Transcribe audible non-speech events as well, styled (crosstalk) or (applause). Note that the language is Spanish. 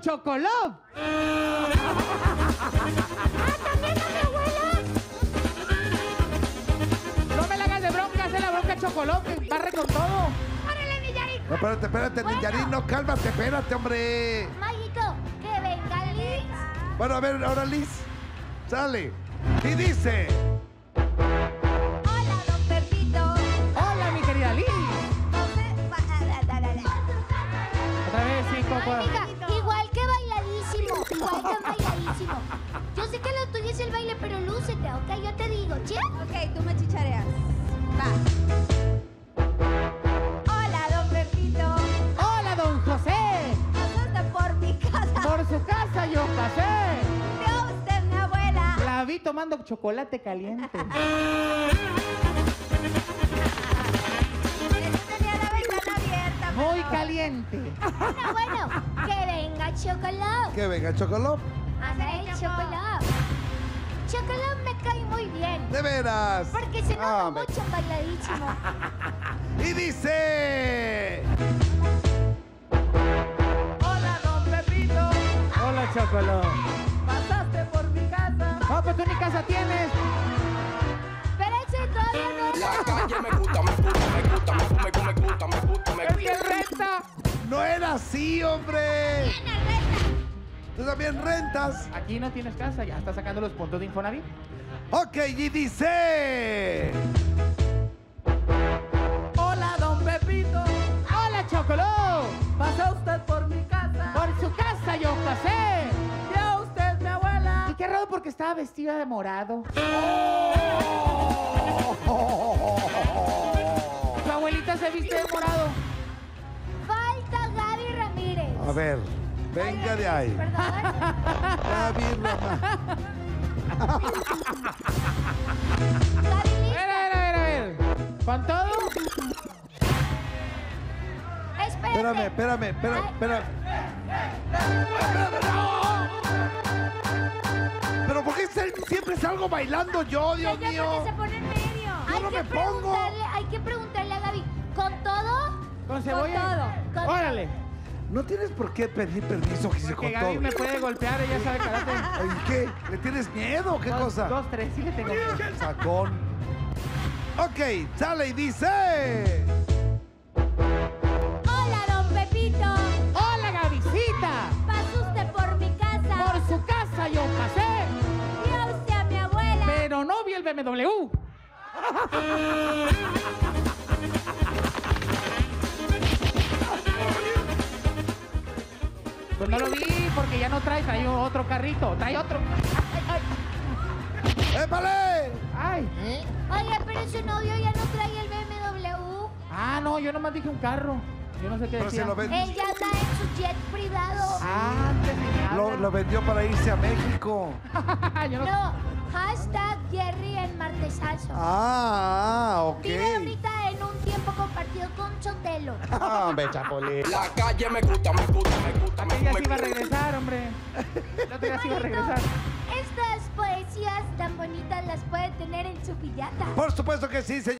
Chocolov. No me la hagas de bronca, hace la bronca Chocolov, que barre con todo. ¡Órale, Nillarín! No, espérate, espérate, Ninjarín, no, cálmate, espérate, hombre. Mágico, que venga Liz. Bueno, a ver, ahora Liz, sale. Y dice, ¿sí? Ok, tú me chichareas. Va. Hola, don Pepito. Hola, don José. Pasaste por mi casa. Por su casa yo pasé. Vio usted mi abuela. La vi tomando chocolate caliente. (laughs) Esta tenía la ventana abierta. Muy caliente. Bueno, bueno, que venga Chocolate. que venga Chocolop. Ándale, Chocolate. Chocolate me cae muy bien. De veras. Porque se nota Ah, hombre. mucho en bailadísimo. (laughs) Y dice, Hola, don Pepito. Hola, Chocolov. Pasaste por mi casa. No, pues tú ni casa tienes. Pero ese todavía no es. La calle me gusta, me gusta, me gusta, me gusta, me gusta, me gusta, me gusta, Es que renta. no era así, hombre. Tú también rentas. Aquí no tienes casa, ya está sacando los puntos de Infonavit. Ok, y dice, Hola, don Pepito. Hola, Chocolov. Pasó usted por mi casa. Por su casa yo pasé. Vio usted mi abuela. Y qué raro porque estaba vestida de morado. (laughs) Su abuelita se viste de morado. Falta Gaby Ramírez. a ver, venga de ahí. Perdón. Gaby Rama. Gaby A Liz. ver, a ver, a ver, a ver. ¿Con todo? Espérame, espérame, espérame, espérame. Espérame, no. Pero ¿por qué siempre salgo bailando yo, Dios Ella mío? se pone en medio. Hay no que me pongo. hay que preguntarle a Gaby. ¿Con todo? Con cebolla. todo, con Órale. No tienes por qué pedir permiso, que se Porque contó. Gaby me puede golpear, ella sabe karate. ¿Y qué? ¿Le tienes miedo o qué Dos, cosa? Dos, tres, sí le tengo miedo. Sacón. Ok, sale y dice. Hola, don Pepito. Hola, Gavisita. Pasó usted por mi casa. Por su casa yo pasé. Vio usted a mi abuela. Pero no vi el BMW. No lo vi porque ya no trae, trae otro carrito, trae otro. Ay, ay, ¡Épale! ay. Oye, pero su novio ya no trae el BMW. Ah, no, yo nomás dije un carro. Yo no sé qué decía. lo, Él ya anda en su jet privado. Ah, antes lo, vendió para irse a México. (laughs) Yo no- No, hashtag Jerry en martesazo. Ah, ok. Vive ahorita en un tiempo Ah, (laughs) hombre. La calle me gusta, me gusta, me gusta, me Aquella gusta. sí iba a regresar, hombre. Ya sí iba a regresar. Estas poesías tan bonitas las puede tener en su pillata. Por supuesto que sí, señor.